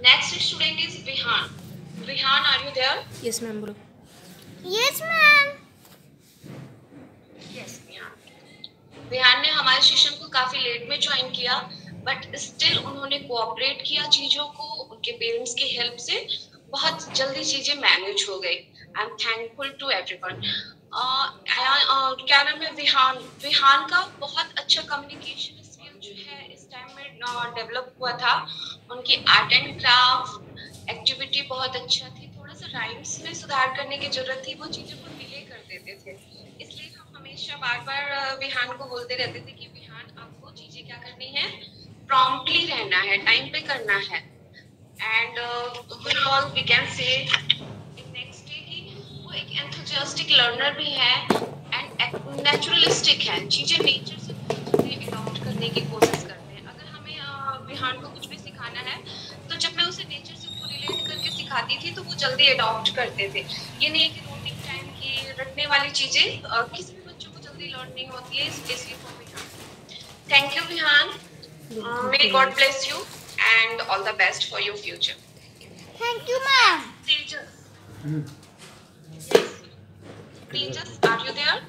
Next student is Vihan. Vihan, are you there? Yes, ma'am, bro. Yes, ma'am. Yes, Vihan. Vihaan ने हमारे session को काफ़ी late में join किया बट स्टिल उन्होंने कोऑपरेट किया चीज़ों को उनके पेरेंट्स की हेल्प से बहुत जल्दी चीज़ें मैनेज हो गई I am thankful to everyone क्या नाम है विहान विहान का बहुत अच्छा कम्युनिकेशन स्किल जो है इस टाइम में डेवलप हुआ था उनकी आर्ट एंड क्राफ्ट एक्टिविटी बहुत अच्छा थी। थोड़ा सा राइम्स में सुधार करने की ज़रूरत थी। वो चीज़ों को डिले कर देते थे। इसलिए हम हमेशा बार बार विहान को बोलते रहते थे कि विहान आपको चीज़ें क्या करनी है? प्रॉम्प्टली रहना है टाइम पे करना है। And overall we can say next day कि वो एक एंथुजियास्टिक लर्नर भी है एंड नेचुरलिस्टिक है। चीज़ें नेचर से बहुत अडॉप्ट करने की कोशिश करते हैं अगर हमें विहान को कुछ भी सिखाना है तो जब मैं उसे नेचर से को रिलेट करके सिखाती थी तो वो जल्दी अडॉप्ट करते थे। ये नहीं है कि रूटिंग टाइम की रटने वाली चीज़ें किसी भी बच्चों को जल्दी लर्न नहीं होती है specially for Vihaan thank you Vihaan may god bless you and all the best for your future. Thank you, ma'am. teachers. Yes. Teachers are you there?